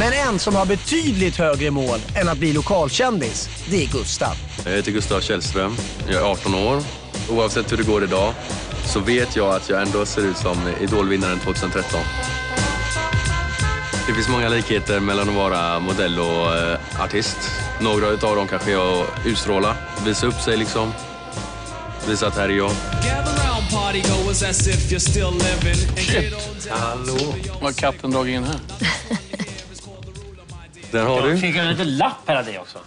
Men en som har betydligt högre mål än att bli lokalkändis, det är Gustav. Jag heter Gustav Källström. Jag är 18 år. Oavsett hur det går idag så vet jag att jag ändå ser ut som Idolvinnaren 2013. Det finns många likheter mellan att vara modell och eh, artist. Några av dem kanske är att utstråla, visa upp sig liksom. Visa att här är jag. Hallå. Vad har katten dragit in här? Den har du. Fick jag en liten lapp här av dig också?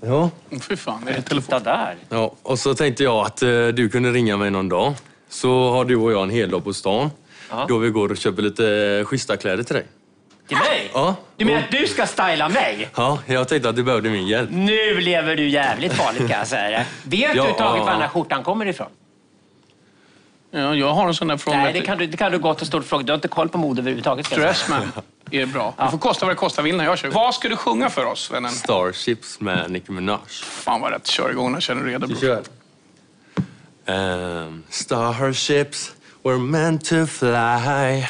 Ja. Fy fan, det är Titta telefon. där. ja. Och så tänkte jag att eh, du kunde ringa mig någon dag. Så har du och jag en hel dag på stan. Ja. Då vi går och köper lite eh, schyssta kläder till dig. Till mig? Ja. Du menar att du ska styla mig? Ja, jag tänkte att du behövde min hjälp. Nu lever du jävligt farligt kan jag säga. Vet du Ja, överhuvudtaget ja, var den här ja. skjortan kommer ifrån? Ja, jag har en sån där från Nej, det kan, du, det kan du gott och stort fråga. Du har inte koll på mode överhuvudtaget. ska jag säga. Dressman är bra. Det får kosta vad det kostar vill när jag kör. Vad ska du sjunga för oss, vännen? Starships med Nicki Minaj. Fan vad rätt. Kör igång när jag känner dig redo. Kör. Um, starships were meant to fly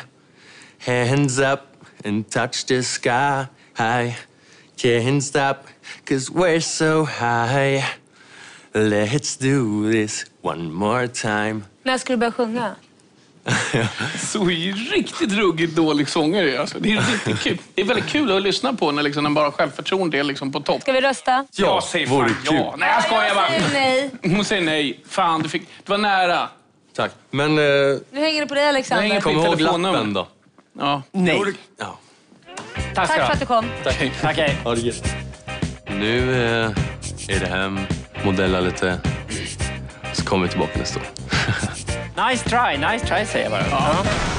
Hands up and touch the sky Can't stop cause we're so high Let's do this one more time När ska du börja sjunga? Så riktigt ruggigt dålig sångare alltså. Det är riktigt kul. Det är väldigt kul att lyssna på när liksom, bara självförtroende är liksom på topp. Ska vi rösta? Jag säger fan kul. ja. Nej, jag skojar Jag bara. säger nej. Hon säger nej. Fan, du fick... Det var nära. Tack. Men uh, Nu hänger det på dig Alexander. Nej, kom ihåg lappen då. Ja. Nej. Ja. Tack Tack du för att du kom. Tack, hej. Ha det gött. Nu eh, är det hem, modella lite. Så kommer vi tillbaka nästa år. Nice try, nice try bara. Ja. Uh-huh.